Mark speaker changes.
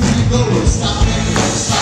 Speaker 1: We go stop it, stop.